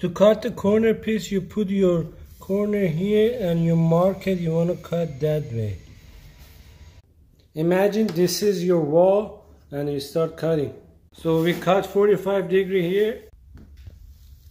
To cut the corner piece, you put your corner here and you mark it, you want to cut that way. Imagine this is your wall and you start cutting. So we cut 45 degree here